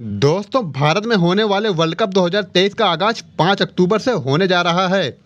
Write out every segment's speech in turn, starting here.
दोस्तों, भारत में होने वाले वर्ल्ड कप 2023 का आगाज़ 5 अक्टूबर से होने जा रहा है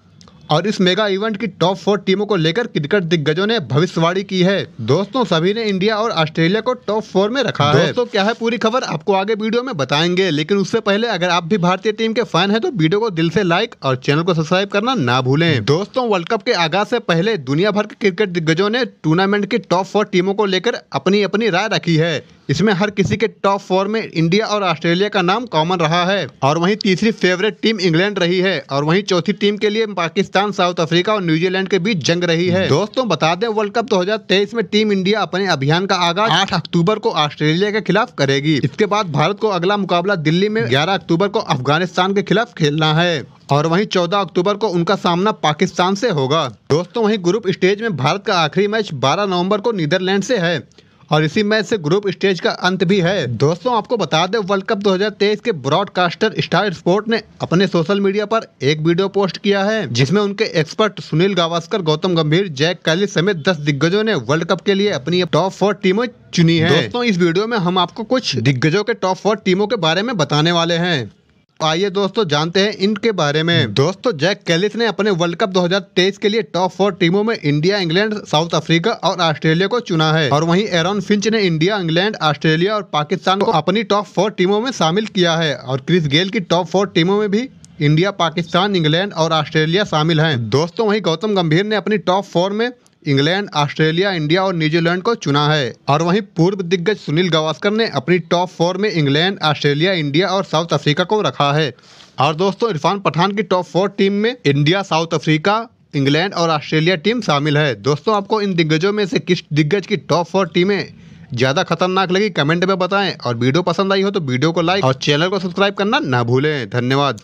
और इस मेगा इवेंट की टॉप फोर टीमों को लेकर क्रिकेट दिग्गजों ने भविष्यवाणी की है। दोस्तों, सभी ने इंडिया और ऑस्ट्रेलिया को टॉप फोर में रखा है। दोस्तों, क्या है पूरी खबर? आपको आगे वीडियो में बताएँगे, लेकिन उससे पहले अगर आप भी भारतीय टीम के फ़ैन हैं तो वीडियो को दिल से लाइक और चैनल को सब्सक्राइब करना ना भूलें। दोस्तों, वर्ल्ड कप के आगाज़ से पहले दुनिया भर के क्रिकेट दिग्गजों ने टूर्नामेंट की टॉप फोर टीमों को लेकर अपनी अपनी राय रखी है। इसमें हर किसी के टॉप फोर में इंडिया और ऑस्ट्रेलिया का नाम कॉमन रहा है। और वहीं तीसरी फेवरेट टीम इंग्लैंड रही है। और वहीं चौथी टीम के लिए पाकिस्तान साउथ अफ्रीका और न्यूजीलैंड के बीच जंग रही है। दोस्तों, बता दें वर्ल्ड कप 2023 में टीम इंडिया अपने अभियान का आगाज़ 8 अक्टूबर को ऑस्ट्रेलिया के खिलाफ करेगी। इसके बाद भारत को अगला मुकाबला दिल्ली में ग्यारह अक्टूबर को अफ़गानिस्तान के खिलाफ खेलना है। और वहीं 14 अक्टूबर को उनका सामना पाकिस्तान से होगा। दोस्तों, वहीं ग्रुप स्टेज में भारत का आखिरी मैच 12 नवंबर को नीदरलैंड से है। और इसी मैच से ग्रुप स्टेज का अंत भी है। दोस्तों, आपको बता दें, वर्ल्ड कप 2023 के ब्रॉडकास्टर स्टार स्पोर्ट ने अपने सोशल मीडिया पर एक वीडियो पोस्ट किया है, जिसमें उनके एक्सपर्ट सुनील गावस्कर, गौतम गंभीर, जैक कैली समेत दस दिग्गजों ने वर्ल्ड कप के लिए अपनी टॉप फोर टीमें चुनी है। दोस्तों, इस वीडियो में हम आपको कुछ दिग्गजों के टॉप फोर टीमों के बारे में बताने वाले हैं। आइए दोस्तों, जानते हैं इनके बारे में। दोस्तों, जैक कैलिस ने अपने वर्ल्ड कप 2023 के लिए टॉप फोर टीमों में इंडिया, इंग्लैंड, साउथ अफ्रीका और ऑस्ट्रेलिया को चुना है। और वहीं एरन फिंच ने इंडिया, इंग्लैंड, ऑस्ट्रेलिया और पाकिस्तान को अपनी टॉप फोर टीमों में शामिल किया है। और क्रिस गेल की टॉप फोर टीमों में भी इंडिया, पाकिस्तान, इंग्लैंड और ऑस्ट्रेलिया शामिल हैं। दोस्तों, वहीं गौतम गंभीर ने अपनी टॉप फोर में इंग्लैंड, ऑस्ट्रेलिया, इंडिया और न्यूजीलैंड को चुना है। और वहीं पूर्व दिग्गज सुनील गावस्कर ने अपनी टॉप फोर में इंग्लैंड, ऑस्ट्रेलिया, इंडिया और साउथ अफ्रीका को रखा है। और दोस्तों, इरफान पठान की टॉप फोर टीम में इंडिया, साउथ अफ्रीका, इंग्लैंड और ऑस्ट्रेलिया टीम शामिल है। दोस्तों, आपको इन दिग्गजों में से किस दिग्गज की टॉप फोर टीमें ज़्यादा खतरनाक लगी, कमेंट में बताएँ। और वीडियो पसंद आई हो तो वीडियो को लाइक और चैनल को सब्सक्राइब करना ना भूलें। धन्यवाद।